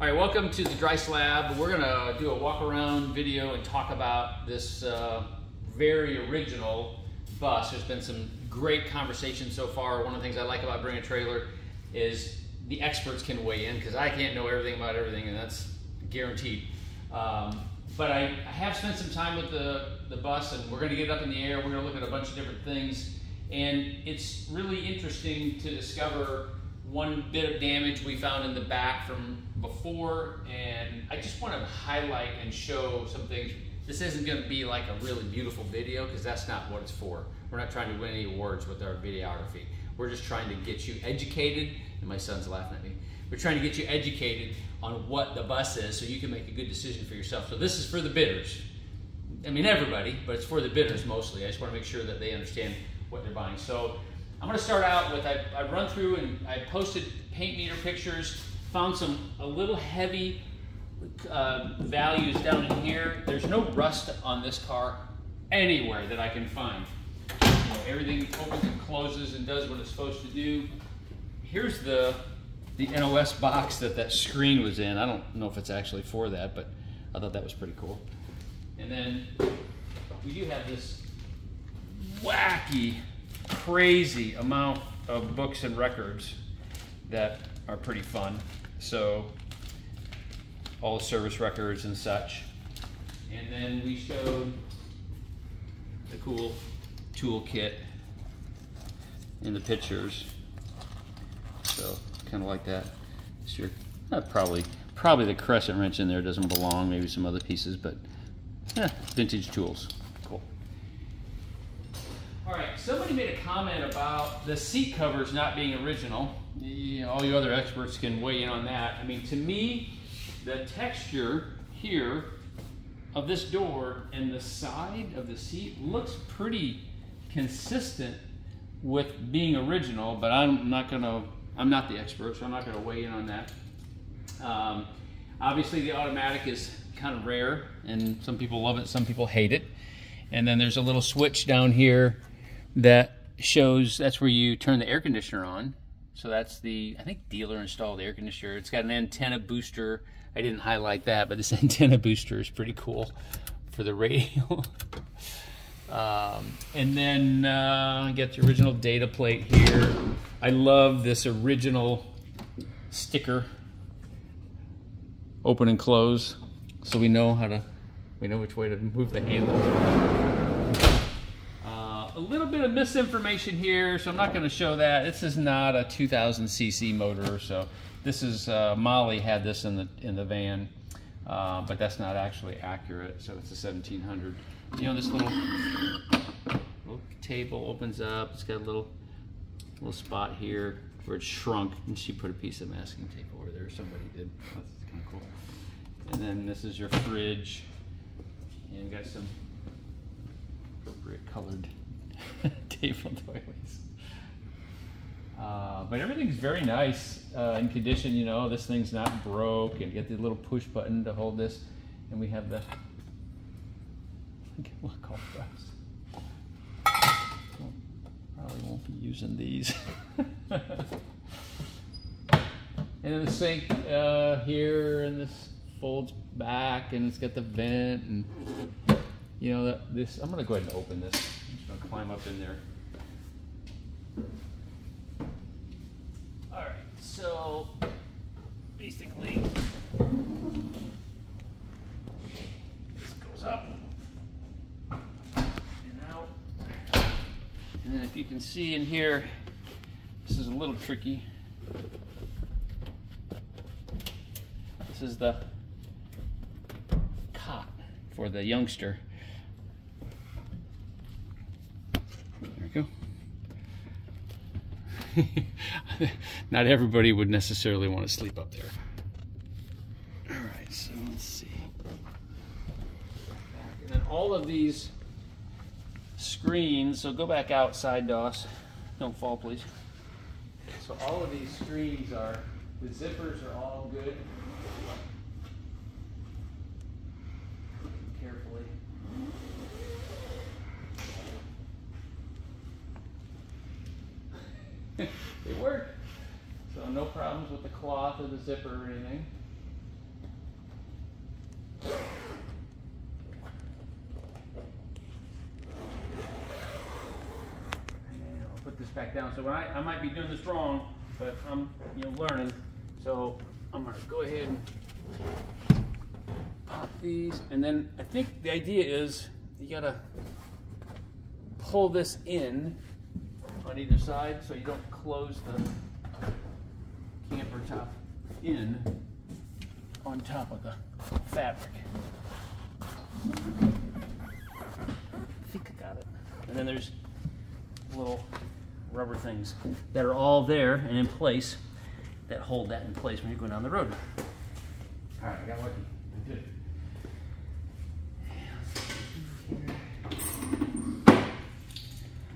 All right, welcome to the Dry Slab. We're gonna do a walk around video and talk about this uh, very original bus. There's been some great conversation so far. One of the things I like about Bring a Trailer is the experts can weigh in because I can't know everything about everything and that's guaranteed. Um, but I, I, have spent some time with the, the bus and we're gonna get up in the air. We're gonna look at a bunch of different things. And it's really interesting to discover one bit of damage we found in the back from before, and I just want to highlight and show some things. This isn't going to be like a really beautiful video because that's not what it's for. We're not trying to win any awards with our videography. We're just trying to get you educated, and my son's laughing at me. We're trying to get you educated on what the bus is so you can make a good decision for yourself. So this is for the bidders. I mean everybody, but it's for the bidders mostly. I just want to make sure that they understand what they're buying. So I'm going to start out with, I, I run through and I posted paint meter pictures, found some a little heavy uh, values down in here. There's no rust on this car anywhere that I can find. You know, everything opens and closes and does what it's supposed to do. Here's the, the NOS box that that screen was in. I don't know if it's actually for that, but I thought that was pretty cool. And then we do have this wacky crazy amount of books and records that are pretty fun. So all the service records and such. And then we showed the cool toolkit in the pictures. So kind of like that. Sure, uh, probably probably the crescent wrench in there doesn't belong. Maybe some other pieces, but yeah, vintage tools. Somebody made a comment about the seat covers not being original. all you other experts can weigh in on that. I mean, to me, the texture here of this door and the side of the seat looks pretty consistent with being original, but I'm not gonna, I'm not the expert, so I'm not gonna weigh in on that. Um, obviously the automatic is kind of rare and some people love it, some people hate it. And then there's a little switch down here that shows that's where you turn the air conditioner on. So that's the, I think, dealer installed air conditioner. It's got an antenna booster. I didn't highlight that, but this antenna booster is pretty cool for the radio. um, and then uh, get the original data plate here. I love this original sticker. Open and close, so we know how to, we know which way to move the handle a little bit of misinformation here, so I'm not going to show that. This is not a 2000 cc motor, so this is uh, Molly had this in the in the van, uh, but that's not actually accurate. So it's a 1700. You know, this little little table opens up. It's got a little little spot here where it's shrunk, and she put a piece of masking tape over there. Somebody did. That's kind of cool. And then this is your fridge, and you got some appropriate colored table doilies. Uh, but everything's very nice uh, in condition, you know, this thing's not broke and get the little push button to hold this. And we have the, what call Probably won't be using these. and then the sink uh, here and this folds back and it's got the vent and you know this I'm gonna go ahead and open this climb up in there. All right so basically this goes up and out. And then if you can see in here this is a little tricky. This is the cot for the youngster Not everybody would necessarily want to sleep up there. All right, so let's see. And then all of these screens, so go back outside, Doss. Don't fall, please. So all of these screens are, the zippers are all good. they work. So no problems with the cloth or the zipper or anything. I'll put this back down. So when I, I might be doing this wrong, but I'm you know learning. So I'm gonna go ahead and pop these. And then I think the idea is you gotta pull this in on either side so you don't close the camper top in on top of the fabric. I think I got it. And then there's little rubber things that are all there and in place that hold that in place when you're going down the road. All right, I got lucky. Good.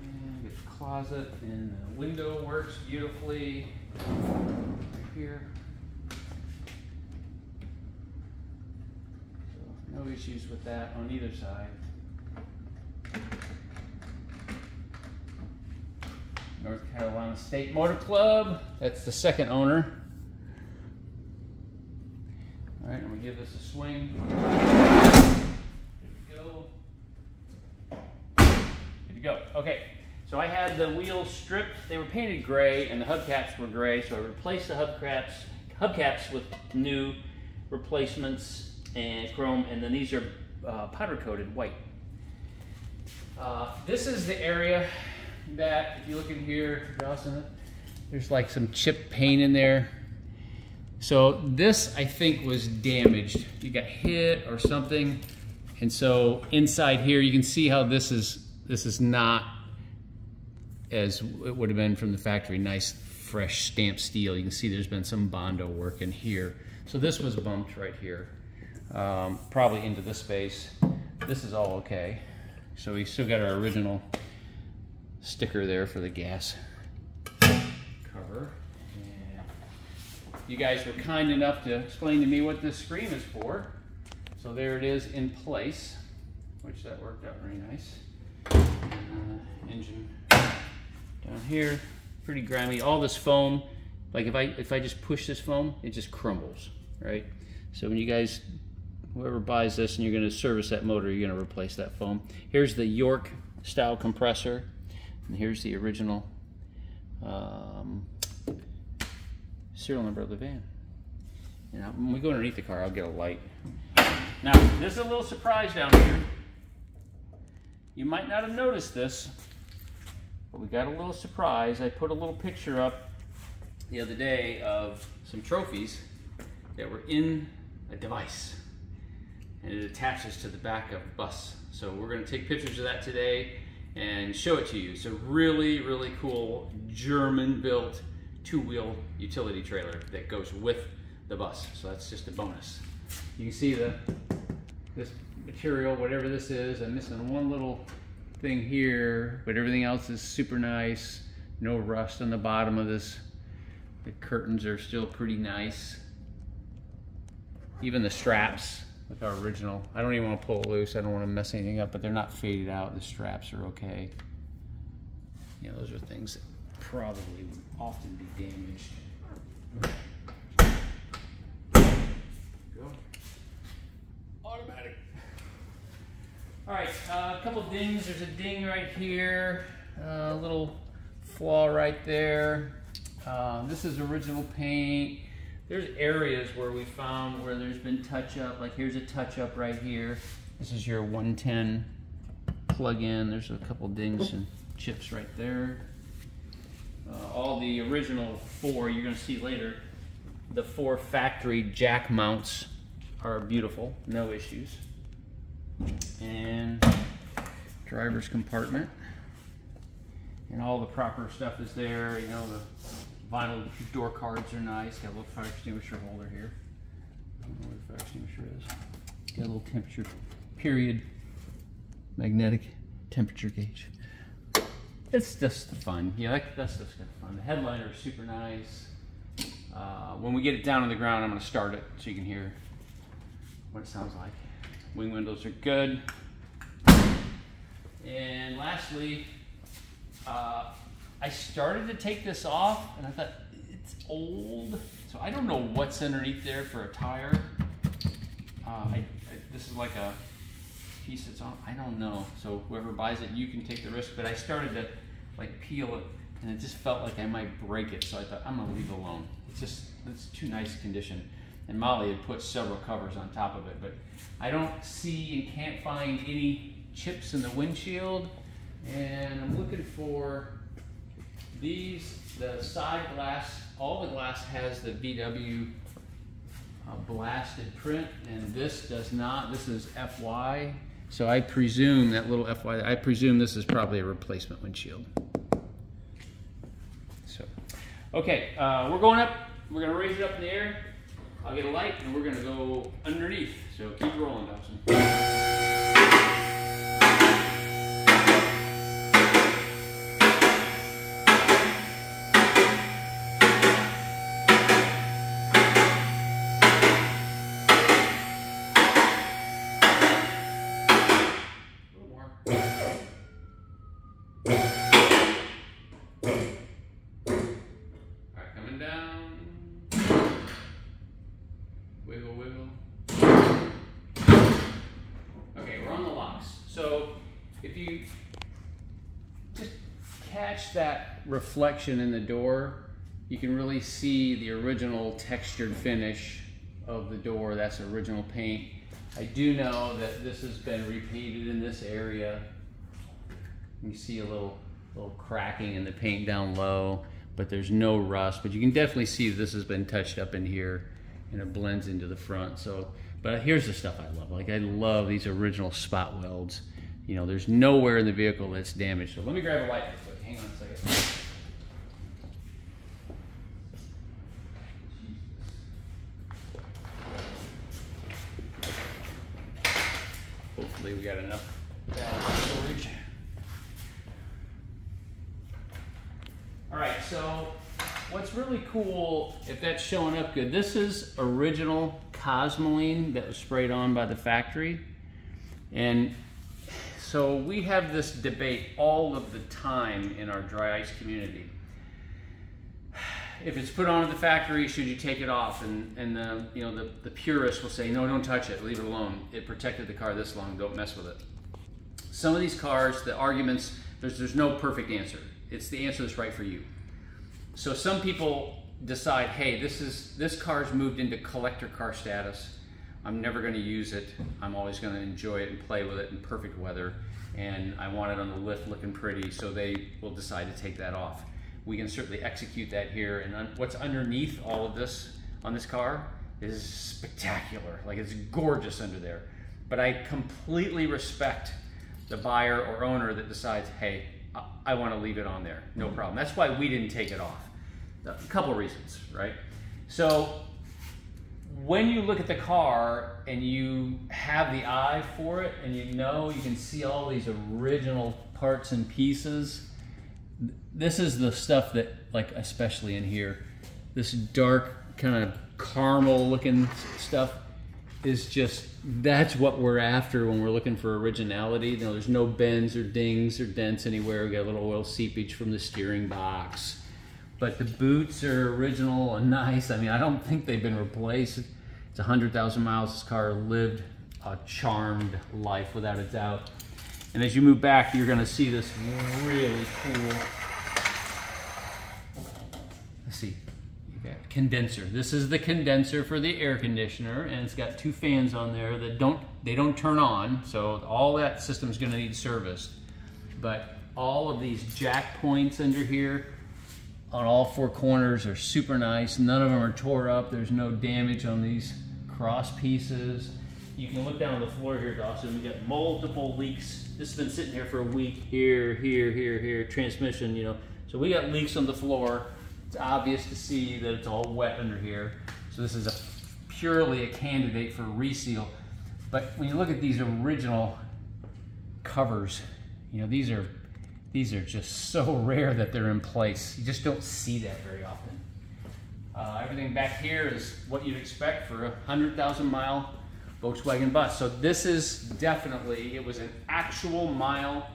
And get the closet and the window works beautifully here. So no issues with that on either side. North Carolina State Motor Club. That's the second owner. All right, I'm gonna give this a swing. Here we go. Good to go. Okay, so I had the wheels stripped. They were painted gray and the hubcaps were gray, so I replaced the hubcaps, hubcaps with new replacements and chrome, and then these are uh, powder coated white. Uh, this is the area that, if you look in here, Dawson, there's like some chip paint in there. So this, I think, was damaged. You got hit or something. And so inside here, you can see how this is, this is not as it would have been from the factory. Nice, fresh stamped steel. You can see there's been some Bondo work in here. So this was bumped right here, um, probably into this space. This is all okay. So we still got our original sticker there for the gas cover. And you guys were kind enough to explain to me what this screen is for. So there it is in place, which that worked out very nice. Uh, engine down here, pretty grimy. All this foam, like if I if I just push this foam, it just crumbles, right? So when you guys, whoever buys this and you're gonna service that motor, you're gonna replace that foam. Here's the York style compressor. And here's the original um, serial number of the van. Now, when we go underneath the car, I'll get a light. Now, this is a little surprise down here. You might not have noticed this, but we got a little surprise. I put a little picture up the other day of some trophies that were in a device. And it attaches to the back of the bus. So we're gonna take pictures of that today and show it to you. It's a really, really cool German-built two-wheel utility trailer that goes with the bus. So that's just a bonus. You can see the this material, whatever this is. I'm missing one little thing here, but everything else is super nice. No rust on the bottom of this. The curtains are still pretty nice. Even the straps like our original. I don't even want to pull it loose. I don't want to mess anything up, but they're not faded out. The straps are okay. Yeah, those are things that probably would often be damaged. Go. Automatic. All right, uh, a couple dings. There's a ding right here, a uh, little flaw right there. Uh, this is original paint there's areas where we found where there's been touch up, like here's a touch up right here. This is your 110 plug-in. There's a couple dings and chips right there. Uh, all the original four, you're gonna see later, the four factory jack mounts are beautiful, no issues. And driver's compartment. And all the proper stuff is there, you know, the Vinyl door cards are nice. Got a little fire extinguisher holder here. I don't know where the fire extinguisher is. Got a little temperature period magnetic temperature gauge. It's just fun. Yeah, that, that's just kind of fun. The headliner is super nice. Uh, when we get it down on the ground, I'm going to start it so you can hear what it sounds like. Wing windows are good. And lastly, uh, I started to take this off and I thought, it's old. So I don't know what's underneath there for a tire. Uh, I, I, this is like a piece that's on, I don't know. So whoever buys it, you can take the risk, but I started to like peel it and it just felt like I might break it. So I thought I'm gonna leave it alone. It's just it's too nice condition. And Molly had put several covers on top of it, but I don't see and can't find any chips in the windshield. And I'm looking for these, the side glass, all the glass has the VW uh, blasted print, and this does not. This is FY. So I presume that little FY, I presume this is probably a replacement windshield. So, okay, uh, we're going up. We're gonna raise it up in the air. I'll get a light, and we're gonna go underneath. So keep rolling, Dawson. Catch that reflection in the door, you can really see the original textured finish of the door. That's original paint. I do know that this has been repainted in this area. You see a little little cracking in the paint down low, but there's no rust. But you can definitely see this has been touched up in here and it blends into the front. So, but here's the stuff I love. Like I love these original spot welds. You know, there's nowhere in the vehicle that's damaged. So let me grab a light. Hang on a second. Hopefully we got enough storage. All right, so what's really cool, if that's showing up good, this is original Cosmoline that was sprayed on by the factory. And so we have this debate all of the time in our dry ice community. If it's put on at the factory, should you take it off? And, and the, you know, the, the purists will say, no, don't touch it, leave it alone. It protected the car this long, don't mess with it. Some of these cars, the arguments, there's, there's no perfect answer. It's the answer that's right for you. So some people decide, hey, this is this car's moved into collector car status. I'm never going to use it. I'm always going to enjoy it and play with it in perfect weather, and I want it on the lift looking pretty. So they will decide to take that off. We can certainly execute that here. And what's underneath all of this on this car is spectacular. Like it's gorgeous under there. But I completely respect the buyer or owner that decides, hey, I, I want to leave it on there. No problem. That's why we didn't take it off. A couple reasons, right? So when you look at the car and you have the eye for it and you know you can see all these original parts and pieces, this is the stuff that, like, especially in here, this dark kind of caramel looking stuff is just that's what we're after when we're looking for originality. You know, there's no bends or dings or dents anywhere. We got a little oil seepage from the steering box, but the boots are original and nice. I mean, I don't think they've been replaced. It's hundred thousand miles. This car lived a charmed life without a doubt. And as you move back, you're going to see this really cool. Let's see. Condenser. This is the condenser for the air conditioner, and it's got two fans on there that don't they don't turn on. So all that system's going to need serviced. But all of these jack points under here on all four corners are super nice. None of them are tore up. There's no damage on these cross pieces. You can look down on the floor here, Dawson. We got multiple leaks. This has been sitting here for a week. Here, here, here, here. Transmission, you know. So we got leaks on the floor. It's obvious to see that it's all wet under here. So this is a purely a candidate for reseal. But when you look at these original covers, you know, these are these are just so rare that they're in place. You just don't see that very often. Uh, everything back here is what you'd expect for a 100,000 mile Volkswagen bus. So this is definitely, it was an actual mile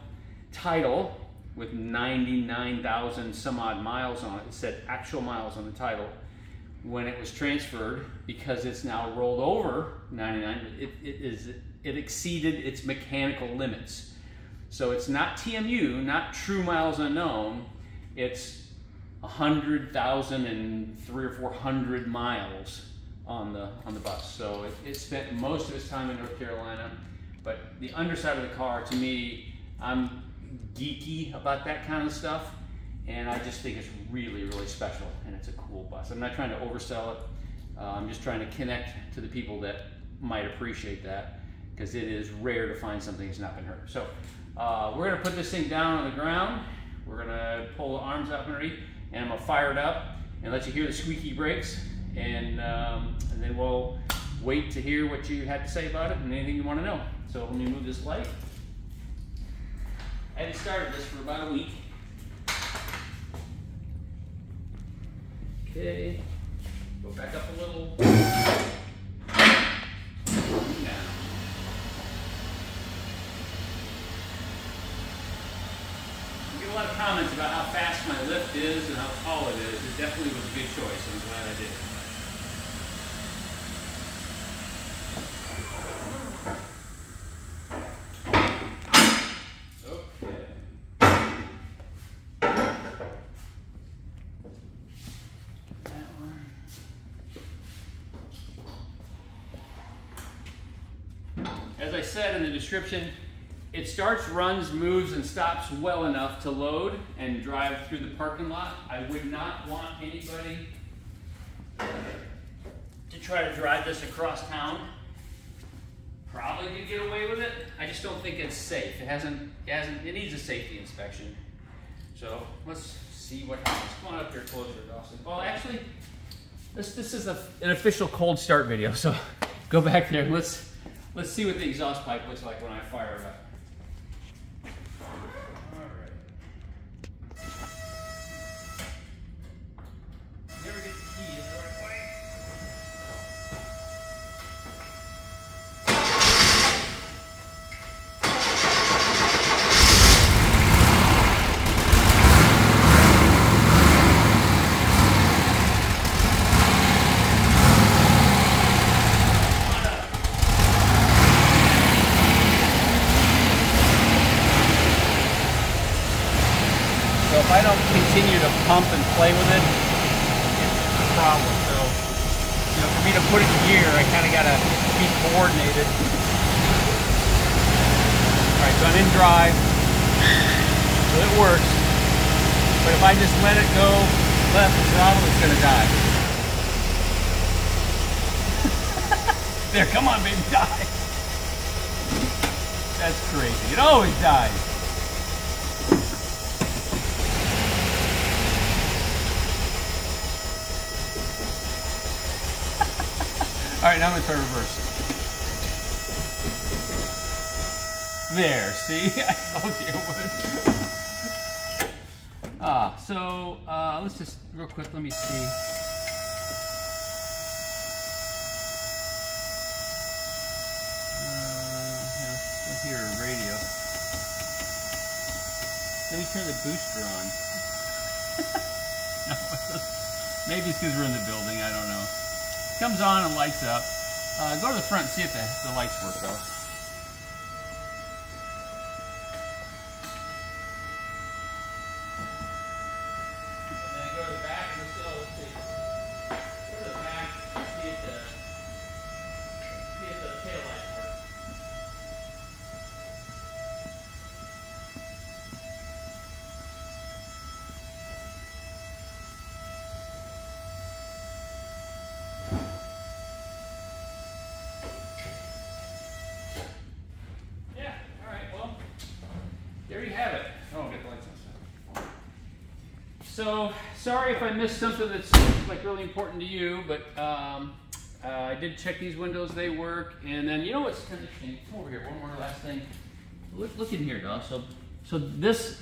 title with 99,000 some odd miles on it. It said actual miles on the title. When it was transferred, because it's now rolled over 99, it, it, is, it exceeded its mechanical limits. So it's not TMU, not true miles unknown. It's a hundred thousand and three or four hundred miles on the on the bus. So it, it spent most of its time in North Carolina. But the underside of the car, to me, I'm geeky about that kind of stuff, and I just think it's really, really special, and it's a cool bus. I'm not trying to oversell it. Uh, I'm just trying to connect to the people that might appreciate that, because it is rare to find something that's not been hurt. So uh, we're gonna put this thing down on the ground. We're gonna pull the arms up underneath, and I'm gonna fire it up and let you hear the squeaky brakes, and, um, and then we'll wait to hear what you had to say about it and anything you want to know. So let me move this light. I hadn't started this for about a week. Okay, go back up a little. Down. I get a lot of comments about how fast my lift is and how tall it is. It definitely was a good choice. I'm glad I did. As I said in the description, it starts, runs, moves, and stops well enough to load and drive through the parking lot. I would not want anybody to try to drive this across town. Probably could get away with it. I just don't think it's safe. It hasn't, it hasn't, it needs a safety inspection. So let's see what happens. Come on up here closer, Dawson. Well, actually, this this is a, an official cold start video. So go back there. Let's let's see what the exhaust pipe looks like when I fire it up. All right. Never get the key in the right way. So if I don't continue to pump and play with it, it's a problem. So, you know, for me to put it in gear, I kind of got to be coordinated. All right, so I'm in drive. So it works. But if I just let it go left throttle, it's going to die. there, come on, baby, die. That's crazy. It always dies. All right, now I'm gonna try reverse. There, see? I told you it would. Ah, so uh, let's just real quick. Let me see. Uh, a radio. Let me turn the booster on. no, maybe it's because we're in the building. I don't know comes on and lights up. Uh, go to the front and see if the, the lights work though. So, sorry if I missed something that's like really important to you, but um, uh, I did check these windows, they work. And then, you know what's kind of interesting? Come over here, one more last thing. Look, look in here, dog. So, so this,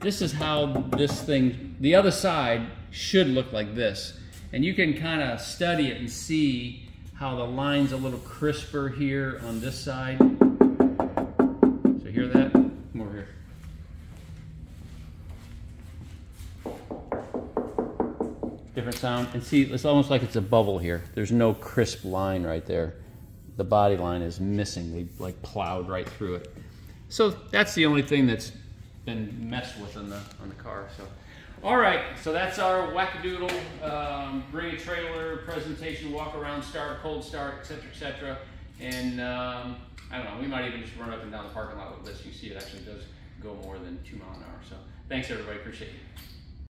this is how this thing, the other side should look like this. And you can kind of study it and see how the line's a little crisper here on this side. So hear that? Come over here. Different sound. And see, it's almost like it's a bubble here. There's no crisp line right there. The body line is missing. They like plowed right through it. So that's the only thing that's been messed with on the on the car. So All right, so that's our wackadoodle, um, bring a trailer presentation, walk around, start, cold start, etc., etc. And um, I don't know, we might even just run up and down the parking lot with this. You see, it actually does go more than two mile an hour. So thanks everybody, appreciate you.